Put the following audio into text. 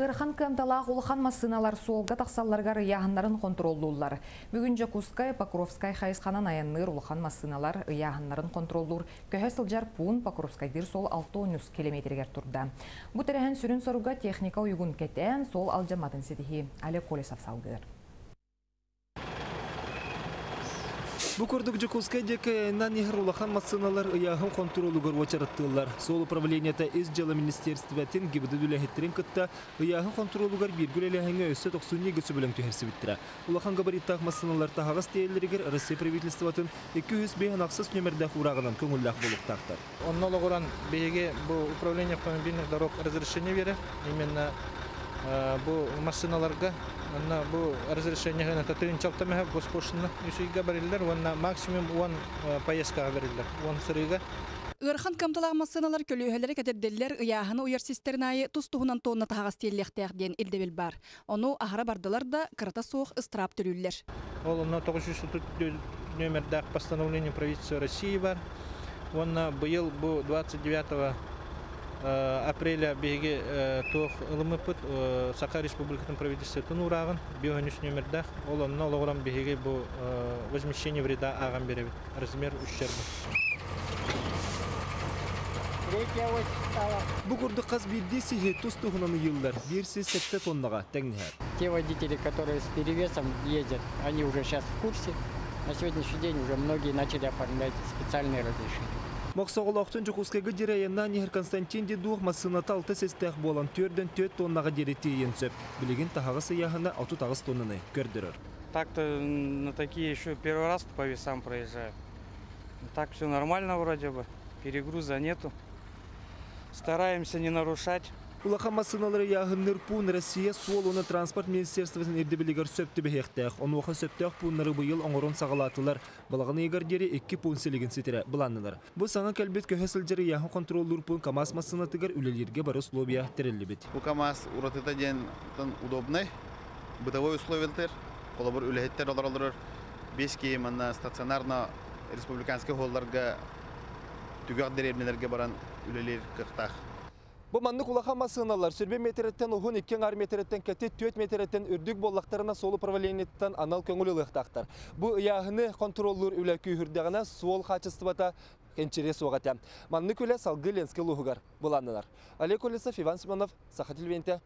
Ырхан кымталақ улхан массыналар солға тақсалларга ыяһыннарын контроллуулар. Бүгін Жакускай, Покровскай хайысқанан аянныр улхан массыналар ыяһыннарын контроллур. Көһө сылжар пун Покровскайдыр сол 600 километргер турда. Бу тәрәһен сүрін соруга техника уйгун кетен сол алжаматын сетихи. Олег Колесов салгыр. Бу көрдік Жакускай дека айынан ехір улахан массыналар ыяхын контролугар вачараттылар. Сол управленията из жала министерствотен гибді дүләхеттерін кытта ыяхын контролугар бір гүлеләхіңе өсі 90 гөсі білің түйерсі біттіра. Улахан габариттақ массыналар тағағас дейелерігер Россия правительствотын 200 бейін ақсыз нөмірдәқ урағынан көңілләқ болуқтақтар. Оннологоран беге бу управление автомобильных дорог разрешение бере именно бу машиналарга Анна бу разрешение гана татын чалтамы госпошна үсүйгә берилдер, ванна максимум 10 поездка берилдер. 10 сырыга Ырхан камталақ массыналар көлөһөләре кәтерделләр ыяһыны уяр цистернайы тустуһунан тонна тагас теллехтәк ден илдебил бар. Ону ахара бардылар да кырата соох ыстрап төрүлләр. Ол на 900 номердә постановление правительства России бар. Ванна быел бу 29 апреля беге тох ылымыпыт Саха Республикатын правительствотын урагын биогенүс номердах ол онно логоран беге бу возмещение вреда аган беребит размер ущерба Бу көрді қаз бидде сихе тустуғынан йылдар, берсі сетте тоннаға тәңнәр. Те водители, которые с перевесом ездят, они уже сейчас в курсе. На сегодняшний день уже многие начали оформлять специальные разрешения. Мақсағылақтың жүқускайғы дирайынна Нехер Константин Дедух масынаты алты сестәқ болан төрден төт тоннаға дереті енсөп. Білеген тағағы сияхына 30 тоннаны көрдірір. Так-то на такие еще первый раз по весам проезжаю. Так все нормально вроде бы, перегруза нету. Стараемся не нарушать. Улаха масыналары яғынныр пун Россия суолуны транспорт министерствосын ердебілігер сөпті бәхектәқ. Он уақы сөптәқ пуннары бұйыл оңырын сағалатылар. Балағын егер дері 2 пун селеген сетірі бұланнылар. Бұл саңа кәлбет көхесілдері яғын контроллур пун КамАЗ масынатыгар үлелерге бары условия тірілі бет. Бұл КамАЗ уратыта ден удобный. Бытовой условиялар, қолабыр үлехеттер олар олар. Бес кейім стационарно республиканский холларға дәрермелерге баран үлелер кықтақ. Бу манны кулаха масыналар сүрбе метреттен ухун 2 ар метреттен кәте 4 метреттен үрдүк боллактарына солу правлениеттен анал көңүл ылыктактар. Бу яһыны контроллур үлә күйүрдәгенә суол хачыстыбата кенчере сугата. Манны күлә салгы ленске лугар буланнар. Олег Колесов, Иван Симонов, Сахатил Венте.